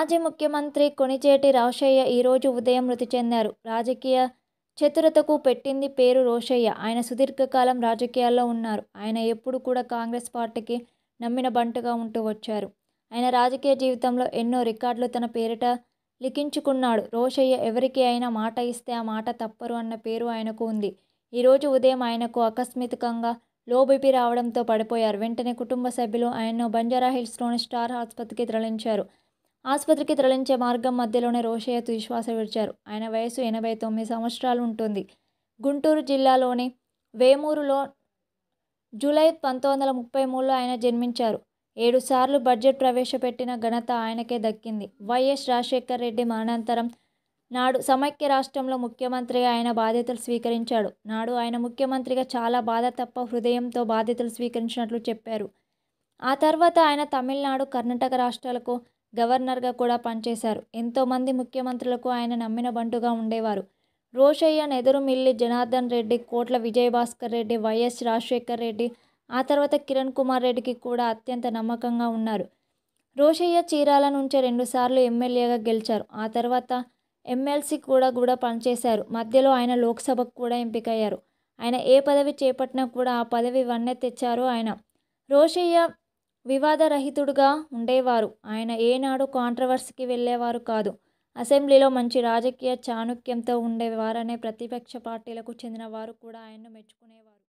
మాజీ ముఖ్యమంత్రి కొణిచేటి రోషయ్య ఈరోజు ఉదయం మృతి చెందారు. రాజకీయ చతురతకు పెట్టింది పేరు రోషయ్య. ఆయన సుదీర్ఘకాలం రాజకీయాల్లో ఉన్నారు. ఆయన ఎప్పుడు కూడా కాంగ్రెస్ పార్టీకి నమ్మిన బంటుగా ఉంటూ వచ్చారు. ఆయన రాజకీయ జీవితంలో ఎన్నో రికార్డులు తన పేరిట లిఖించుకున్నాడు. రోషయ్య ఎవరికి అయినా మాట ఇస్తే ఆ మాట తప్పరు అన్న పేరు ఆయనకు ఉంది. ఈరోజు ఉదయం ఆయనకు ఆకస్మికంగా లో బీపీ రావడంతో పడిపోయారు. వెంటనే కుటుంబ సభ్యులు ఆయన్ను బంజారాహిల్స్లోని స్టార్ ఆసుపత్రికి తరలించారు. ఆసుపత్రికి తరలించే మార్గం మధ్యలోనే రోషయ్య తుశ్వాస విడిచారు. ఆయన వయసు ఎనభై తొమ్మిది సంవత్సరాలు ఉంటుంది. గుంటూరు జిల్లాలోని వేమూరులో జూలై పంతొమ్మిది వందల ముప్పై మూడులో ఆయన జన్మించారు. ఏడుసార్లు బడ్జెట్ ప్రవేశపెట్టిన ఘనత ఆయనకే దక్కింది. వైఎస్ రాజశేఖర్ రెడ్డి మరణానంతరం నాడు సమైక్య రాష్ట్రంలో ముఖ్యమంత్రిగా ఆయన బాధ్యతలు స్వీకరించాడు. నాడు ఆయన ముఖ్యమంత్రిగా చాలా బాధ తప్ప హృదయంతో బాధ్యతలు స్వీకరించినట్లు చెప్పారు. ఆ తర్వాత ఆయన తమిళనాడు కర్ణాటక రాష్ట్రాలకు గవర్నర్గా కూడా పనిచేశారు. ఎంతోమంది ముఖ్యమంత్రులకు ఆయన నమ్మిన బంటుగా ఉండేవారు. రోషయ్య నెదురు మిల్లి జనార్దన్ రెడ్డి కోట్ల విజయభాస్కర్ రెడ్డి వైఎస్ రాజశేఖర్ రెడ్డి ఆ తర్వాత కిరణ్ కుమార్ రెడ్డికి కూడా అత్యంత నమ్మకంగా ఉన్నారు. రోషయ్య చీరాల నుంచి రెండుసార్లు ఎమ్మెల్యేగా గెలిచారు. ఆ తర్వాత ఎమ్మెల్సీ కూడా కూడా పనిచేశారు. మధ్యలో ఆయన లోక్సభకు కూడా ఎంపికయ్యారు. ఆయన ఏ పదవి చేపట్టినా కూడా ఆ పదవి వన్నె తెచ్చారు ఆయన. రోషయ్య వివాదరహితుడుగా ఉండేవారు. ఆయన ఏనాడు కాంట్రవర్సీకి వెళ్ళేవారు కాదు. అసెంబ్లీలో మంచి రాజకీయ చాణుక్యంతో ఉండేవారనే ప్రతిపక్ష పార్టీలకు చెందిన వారు కూడా ఆయన్ను మెచ్చుకునేవారు.